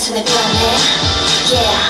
단순해 변해. Yeah.